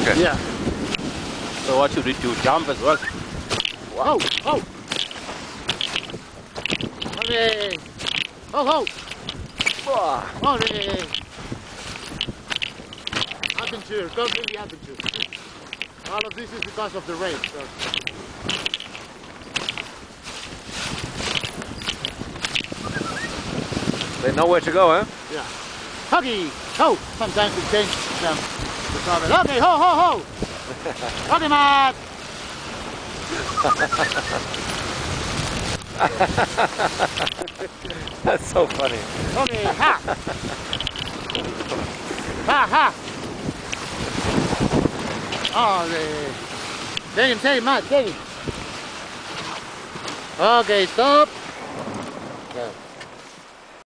Okay. Yeah. So what you need to jump as well. Wow. Oh. Okay. Oh, oh. Okay. Adventure, completely adventure. All of this is because of the rain. So. They know where to go, huh? Yeah. Huggy, ho! Sometimes we change them. Okay, ho, ho, ho! Okay, Matt! That's so funny. Okay, ha! Ha, ha! Oh, the... Take him, take him, Matt, take him. Okay, stop.